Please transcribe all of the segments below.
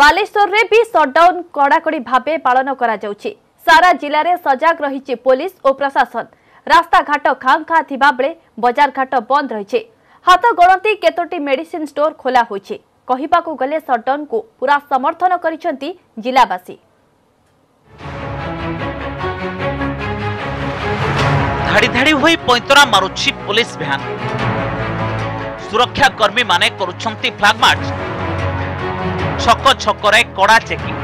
ବାଲେଶ୍ୱରରେ ବି ସଟ୍ଡାଉନ୍ କଡ଼ାକଡ଼ି ଭାବେ ପାଳନ କରାଯାଉଛି ସାରା ଜିଲ୍ଲାରେ ସଜାଗ ରହିଛି ପୋଲିସ ଓ ପ୍ରଶାସନ ରାସ୍ତାଘାଟ ଖାଁ ଖାଁ ଥିବାବେଳେ ବଜାରଘାଟ ବନ୍ଦ ରହିଛି ହାତ ଗଣତି କେତୋଟି ମେଡିସିନ ଷ୍ଟୋର ଖୋଲା ହୋଇଛି କହିବାକୁ ଗଲେ ସଟ୍ଡାଉନ୍କୁ ପୁରା ସମର୍ଥନ କରିଛନ୍ତି ଜିଲ୍ଲାବାସୀ ଧାଡ଼ିଧାଡ଼ି ହୋଇ ପଇଁତରା ମାରୁଛି ପୋଲିସ ଭ୍ୟାନ୍ ସୁରକ୍ଷା କର୍ମୀମାନେ କରୁଛନ୍ତି ଫ୍ଲାଗ୍ମାର୍ଚ୍ଚ ছক ছকরে কড়া চেকিং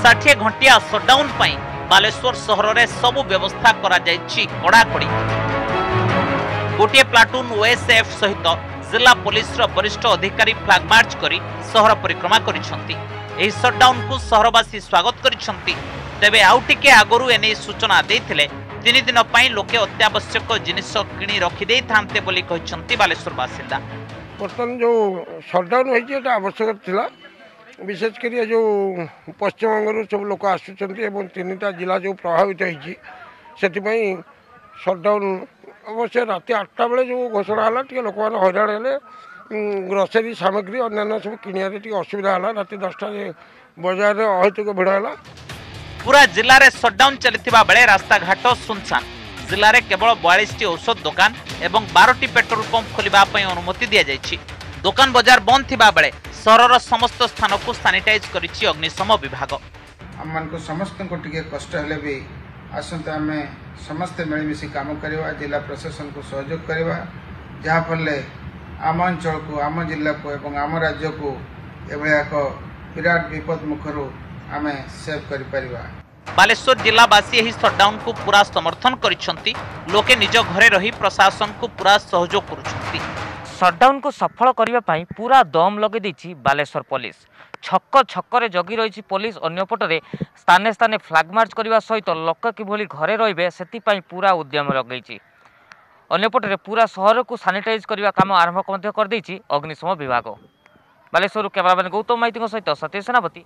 ষাঠিয়ে ঘণ্টিয়া সটডাউন পাই বালেশ্বর সহরের সবু ব্যবস্থা করা যাইছি কড়াকড়ি গোটিয়ে প্লাটুন ওএসএফ সহিত জেলা পুলিশর বরিষ্ঠ অধিকারী ফ্ল্যাগ মার্চ করে সহর পরিক্রমা করেছেন এই সটডাউনকু সহরবাসী স্বাগত করেছেন तेज आउटे आगु एने सूचना तीन दिन लोके अत्यावश्यक जिनस कि रखिदी था बालेश्वर बासिंदा बर्तमान जो सटडाउन होता आवश्यक था विशेषकर जो पश्चिम बंगर सब लोग आसुचारनिटा जिला जो प्रभावित होती सटडाउन अवश्य रात आठटा बेल जो घोषणा है लोक मैंने हईराण है ग्रसरी सामग्री अन्न्य सब कि असुविधा है रात दसटा बजार अहतुक भिड़ा ପୁରା ଜିଲ୍ଲାରେ ସଟ୍ଡାଉନ୍ ଚାଲିଥିବା ବେଳେ ରାସ୍ତାଘାଟ ଶୂନଶାନ ଜିଲ୍ଲାରେ କେବଳ ବୟାଳିଶଟି ଔଷଧ ଦୋକାନ ଏବଂ ବାରଟି ପେଟ୍ରୋଲ ପମ୍ପ ଖୋଲିବା ପାଇଁ ଅନୁମତି ଦିଆଯାଇଛି ଦୋକାନ ବଜାର ବନ୍ଦ ଥିବା ବେଳେ ସହରର ସମସ୍ତ ସ୍ଥାନକୁ ସାନିଟାଇଜ୍ କରିଛି ଅଗ୍ନିଶମ ବିଭାଗ ଆମମାନଙ୍କୁ ସମସ୍ତଙ୍କୁ ଟିକେ କଷ୍ଟ ହେଲେ ବି ଆସନ୍ତୁ ଆମେ ସମସ୍ତେ ମିଳିମିଶି କାମ କରିବା ଜିଲ୍ଲା ପ୍ରଶାସନକୁ ସହଯୋଗ କରିବା ଯାହାଫଳରେ ଆମ ଅଞ୍ଚଳକୁ ଆମ ଜିଲ୍ଲାକୁ ଏବଂ ଆମ ରାଜ୍ୟକୁ ଏଭଳିଆ ଏକ ବିରାଟ ବିପଦ ମୁଖରୁ ଆମେ ସେଭ୍ କରିପାରିବା ବାଲେଶ୍ୱର ଜିଲ୍ଲାବାସୀ ଏହି ସଟ୍ଡାଉନକୁ ପୁରା ସମର୍ଥନ କରିଛନ୍ତି ଲୋକେ ନିଜ ଘରେ ରହି ପ୍ରଶାସନକୁ ପୁରା ସହଯୋଗ କରୁଛନ୍ତି ସଟ୍ଡାଉନକୁ ସଫଳ କରିବା ପାଇଁ ପୁରା ଦମ୍ ଲଗାଇ ଦେଇଛି ବାଲେଶ୍ୱର ପୋଲିସ ଛକ ଛକରେ ଜଗି ରହିଛି ପୋଲିସ ଅନ୍ୟପଟରେ ସ୍ଥାନେ ସ୍ଥାନେ ଫ୍ଲାଗମାର୍ଚ୍ଚ କରିବା ସହିତ ଲୋକ କିଭଳି ଘରେ ରହିବେ ସେଥିପାଇଁ ପୁରା ଉଦ୍ୟମ ଲଗାଇଛି ଅନ୍ୟପଟରେ ପୁରା ସହରକୁ ସାନିଟାଇଜ୍ କରିବା କାମ ଆରମ୍ଭ ମଧ୍ୟ କରିଦେଇଛି ଅଗ୍ନିଶମ ବିଭାଗ ବାଲେଶ୍ୱରରୁ କ୍ୟାମେରାମ୍ୟାନ୍ ଗୌତମ ମାଇତିଙ୍କ ସହିତ ସତୀଶ ସେନାପତି